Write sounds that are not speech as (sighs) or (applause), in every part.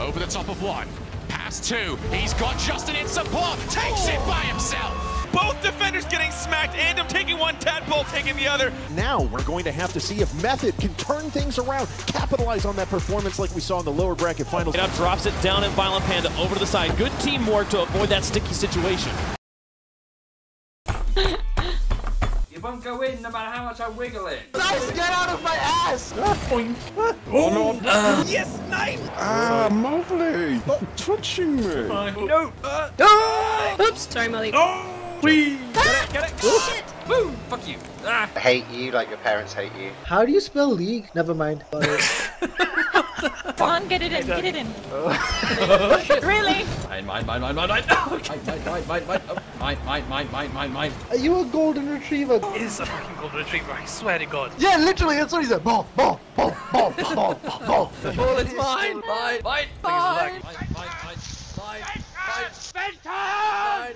Over the top of one. Pass two. He's got Justin in support. Takes it by himself. Both defenders getting smacked. Andom taking one, Tadpole taking the other. Now we're going to have to see if Method can turn things around, capitalize on that performance like we saw in the lower bracket finals. It up, drops it down in Violent Panda over to the side. Good teamwork to avoid that sticky situation. You won't go in no matter how much I wiggle it. Nice, get out of my ass! Yes, knife! Ah, Moley! Stop touching me! No! Uh, Oops, sorry, Moley. Whee! Get it, get it! Shit! Boom! Fuck you! Ah! I hate you like your parents hate you. How do you spell league? Never mind. (laughs) (laughs) Come on, get it in, get it in. (laughs) really? Mine, mine, mine, mine, mine, mine. (coughs) Mine, mine, mine, mine, mine. Oh, Mine, mine, mine, mine, mine, mine. Are you a golden retriever? It is a fucking golden retriever, I swear to God. Yeah, literally, that's what he said. Ball, ball, ball, ball, ball, ball. The ball is mine! Mine! Mine! Mine! Mine! Mine! Mine! Mine! Spencer!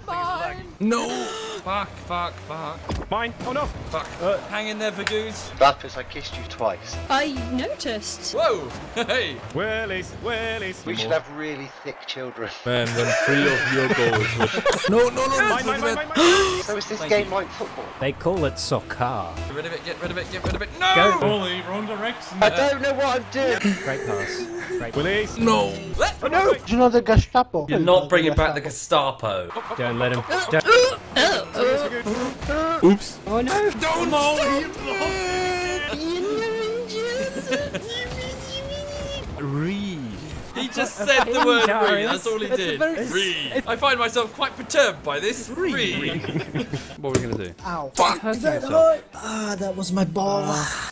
Mine! No! Fuck, fuck, fuck. Mine! Oh no! Fuck. Uh, Hang in there, Vagoose. Buffers, I kissed you twice. I noticed. Whoa! (laughs) Hey! Willies, Willies. We should have really thick children. Man, when three of your goals would... (laughs) No, no, no, Mine, mine, mine, mine, mine. (gasps) So is this Thank game you. like football? They call it soccer. Get rid of it, get rid of it, get rid of it. No! Go. Holy, wrong direction. I don't know what I'm doing. (laughs) Great pass. Great Willies. No! Oh no! Do you know the Gestapo? You're not bringing back the Gestapo. Don't let him. (gasps) Don't. Oops. Oh no! Don't Read. He just said the word read. That's all he did. Read. I find myself quite perturbed by this. Read. (laughs) what are we gonna do? Ow. Fuck. Ah, that was my ball.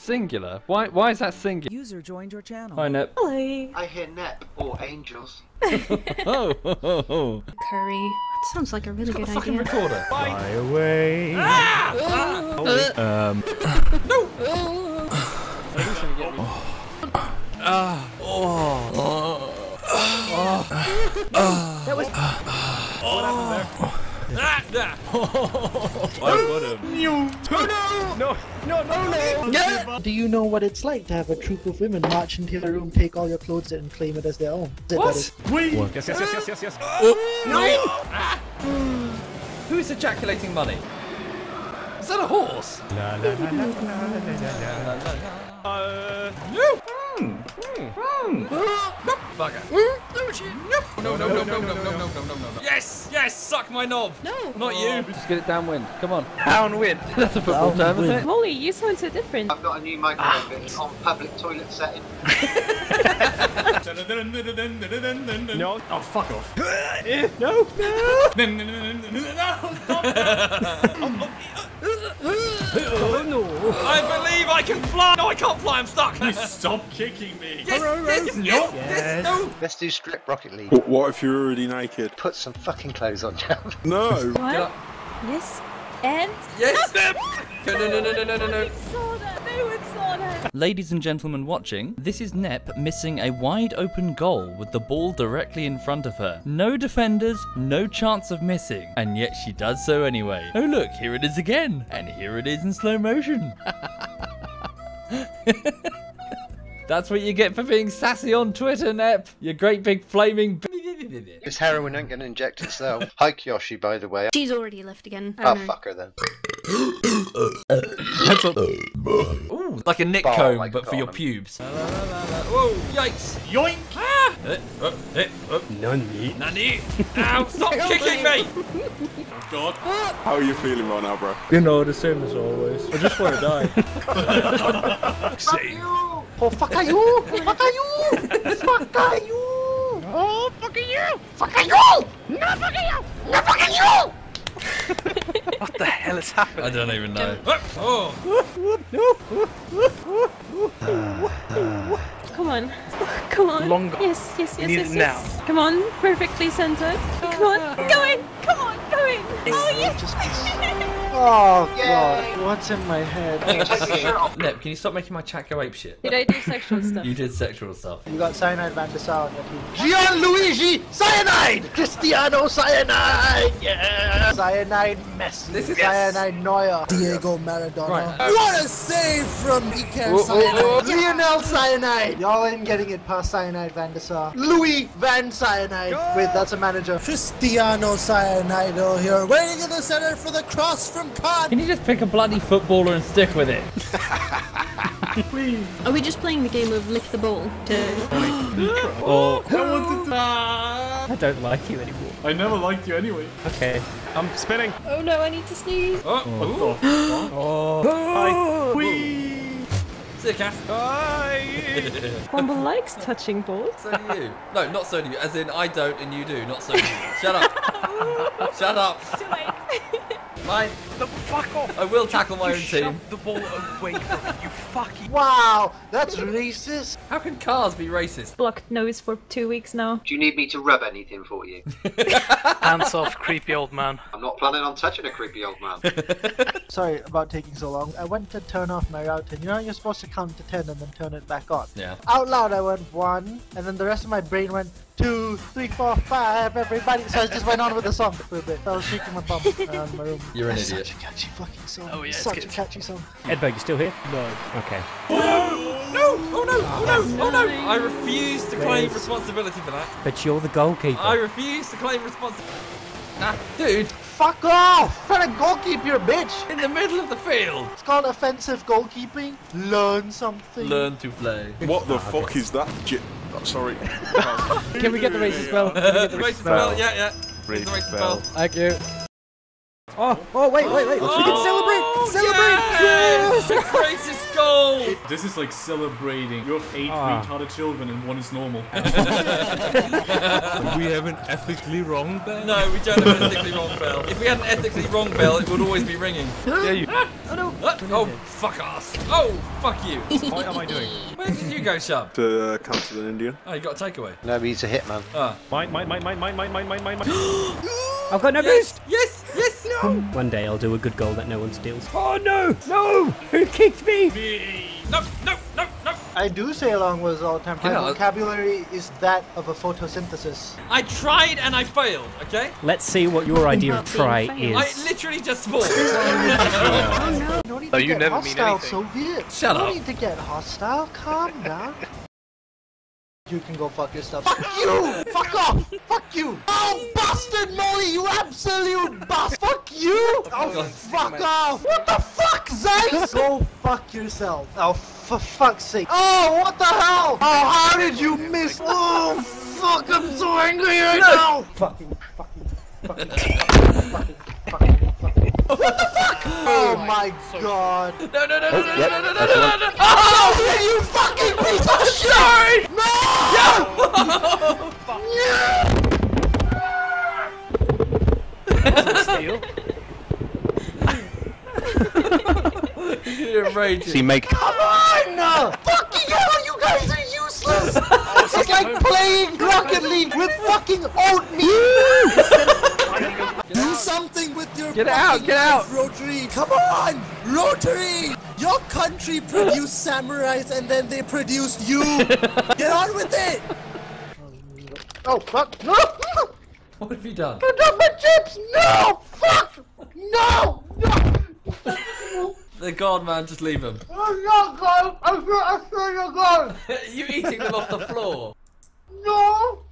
Singular. Why? Why is that singular? User joined your channel. Hi, Nep. Hello. I hear Nep or angels. (laughs) (laughs) Oh. Curry. Sounds like a really good Fucking idea. recorder. Fly away. Ah. Um, That was Ah, ah. Do you know what it's like to have a troop of women march into your room, take all your clothes and claim it as their own? That What? is- Yes, yes, yes, yes, yes, yes. Who is ejaculating money? Is that a horse? Uh, Bugger. No, no, no, no, no, no, no, no, no, no, no. Yes, yes, suck my knob. no. Not you. Just get it downwind. Come on. downwind. That's a football term, isn't it? Moley, you sound so different. I've got a new microphone but it's on public toilet setting. No. Oh, fuck off. No, I believe I can fly. No, I can't fly. I'm stuck. Yes, Stop kicking me. yes, yes, yes, yes, no. Let's do strip Rocket League. What, what if you're already naked? Put some fucking clothes on, Jav. No! What? Yes. And? Yes. (laughs) No, no, no, no, no, no, no, no. saw that. They would saw that. Ladies and gentlemen watching, this is Nep missing a wide open goal with the ball directly in front of her. No defenders, no chance of missing, and yet she does so anyway. Oh look, here it is again, and here it is in slow motion. (laughs) That's what you get for being sassy on Twitter, Nep. You great big flaming. B- This heroin ain't gonna inject itself. (laughs) Hi Kyoshi, by the way. She's already left again. I Oh, know. fuck her then. Ooh, like a nick Ball, comb, like but for your condom. pubes. Whoa, yikes. Yoink. Ah! Eh, oh, eh, oh. Nani? Nani! Ow, stop kicking me! (laughs) God. How are you feeling right now, bro? You know, the same as always. I just want to die. (laughs) fuck you! Oh, fuck are you? Fuck are you? Fuck are you? Oh, fuck are you? Fuck are you? No, fuck are you? No, fuck are you? (laughs) What the hell is happening? I don't even know. Oh, (sighs) Come on. Come on. Longer. Yes, yes, yes, need yes, it yes. Come on. Perfectly centered. Come on. Go in. Come on. Go in. Oh, yes. (laughs) Oh god, what's in my head? (laughs) Nep, can (laughs) you stop making my chat go ape shit? Did I do sexual (laughs) stuff? You did sexual stuff. You got Cyanide Van der Sar on your team. Gianluigi Cyanide! Cristiano Cyanide! Yeah! Cyanide Messi. This is- Cyanide Neuer. Diego Maradona. Right. Uh, what a save from Iker Whoa, whoa, whoa. Cyanide. Lionel Cyanide! Y'all ain't getting it past Cyanide Van der Sar. Louis Van Cyanide. Wait, that's a manager. Cristiano Cyanide over here, waiting in the center for the cross from Khan. Can you just pick a bloody footballer and stick with it? (laughs) Are we just playing the game of lick the ball? (gasps) Or (laughs) I don't like you anymore. I never liked you anyway. Okay. I'm spinning. Oh no, I need to sneeze. Oh, oh. What the (gasps) fuck? Oh. See you, Kath. Womble likes touching balls. So do you. No, not so do you. As in, I don't and you do, not so do you. Shut up. (laughs) Shut up. Too late. The fuck off! I will tackle my own team. the ball away from me, you fucking... (laughs) Wow, that's racist. How can cars be racist? Blocked nose for two weeks now. Do you need me to rub anything for you? (laughs) Hands off, creepy old man. I'm not planning on touching a creepy old man. (laughs) Sorry about taking so long. I went to turn off my router. You know, you're supposed to count to 10 and then turn it back on. Yeah. Out loud, I went one, and then the rest of my brain went two, three, four, five, everybody. So I just went on with the song for a bit. I was shaking my bum uh, around my room. You're an idiot. Such a catchy fucking song. Oh, yeah, it's such good. a catchy song. Edberg, you still here? No. Okay. No! Oh no! Oh no! Oh no! I refuse to claim responsibility for that. But you're the goalkeeper. I refuse to claim responsibility. Ah, dude, Fuck off! Try to goalkeep your bitch. in the middle of the field. It's called offensive goalkeeping. Learn something. Learn to play. What the fuck is that? J- I'm sorry. (laughs) Can we get the racist spell? Can we get the (laughs) the racist spell, yeah, yeah. Here's the racist spell. Thank you. Oh, oh, wait, wait, wait. we can Oh, celebrate! Celebrate! Yes! The greatest goal! (laughs) This is like celebrating. You have eight Ah. retarded children and one is normal. (laughs) (laughs) we have an ethically wrong bell? No, we don't have an ethically wrong bell. If we had an ethically wrong bell, it would always be ringing. (gasps) Yeah, you. Oh no! Oh, fuck ass! Oh, fuck you! What am I doing? Where did you go, Shub? To uh, counter an Indian. Oh, you got a takeaway. no, he's a hitman. Ah. Mine, mine, mine, mine, mine, mine, mine, mine, mine, mine. (gasps) I've got no Yes! boost! Yes! Yes! No! One day I'll do a good goal that no one steals. Oh no! No! Who kicked me? No! No! No! No! I do say along words all the time. My Yeah. vocabulary is that of a photosynthesis. I tried and I failed. Okay? Let's see what your idea of try is. I literally just fought. (laughs) Oh, no (laughs) need oh, No, to you get never mean hostile, anything. Soviet. Shut no up. need to get hostile. Calm down. You can go fuck yourself. Fuck you! Fuck (laughs) off! Fuck you! Oh, bastard Moley, you absolute bastard! Fuck you! Oh, (laughs) fuck off! What the fuck, Zeiss? go fuck yourself. Oh, for fuck's sake. Oh, what the hell? Oh, how did you miss? (laughs) Oh, fuck, I'm so angry right now! Fucking, fucking, fucking, fucking, fucking, fucking. What the fuck? Oh, oh my god. No! No! No! No! Oh, no! yep, No! No! No! that's No! one. No! No! Oh! you fucking piece of shit! Sorry! Steal. You're. See, make. Come on! (laughs) Fucking hell, you guys are useless! it's (laughs) like playing Rocket League with fucking oatmeal! Do something with your Get out, get out. Rotary. Come on, Rotary. Your country produced samurais and then they produced you. (laughs) get on with it. Oh, fuck. No! What have you done? Drop my chips! No! Fuck! No! No! The god man, just leave him. I'm not going! I'm not, I'm not going! you eating them off the floor. No!